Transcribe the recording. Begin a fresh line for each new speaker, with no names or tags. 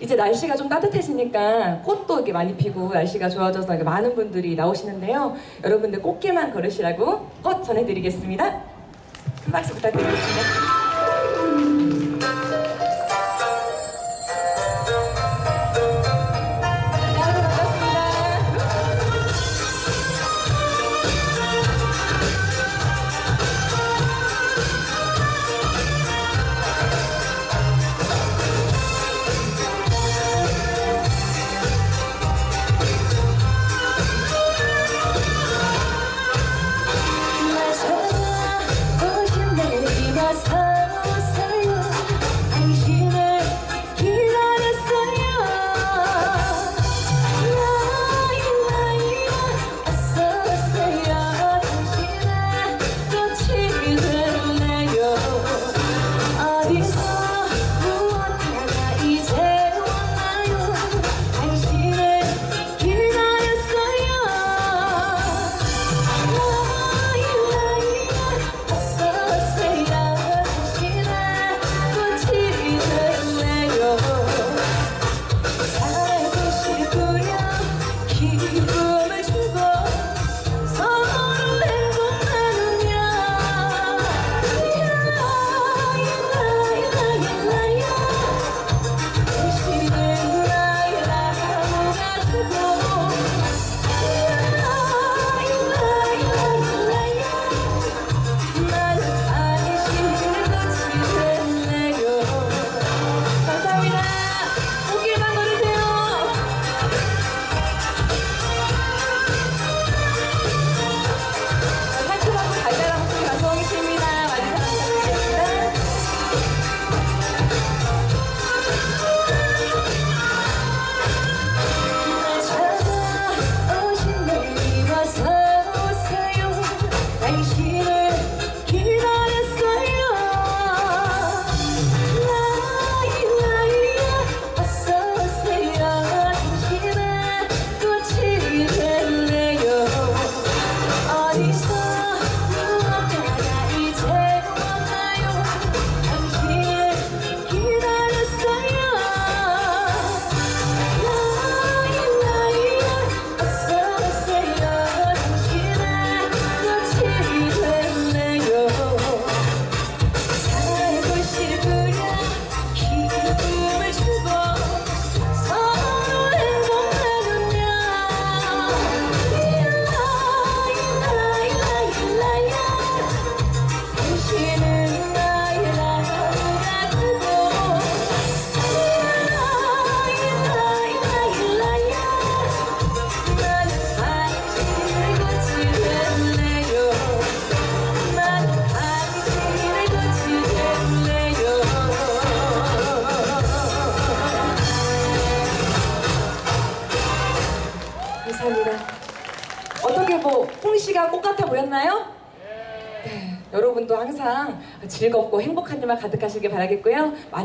이제 날씨가 좀 따뜻해지니까 꽃도 이렇게 많이 피고 날씨가 좋아져서 이렇게 많은 분들이 나오시는데요. 여러분들 꽃게만 걸으시라고 꽃 전해드리겠습니다. 큰 박수 부탁드리겠습니다. 뭐 홍씨가 꽃 같아 보였나요? 네, 여러분도 항상 즐겁고 행복한 일만 가득하시길 바라겠고요. 마지막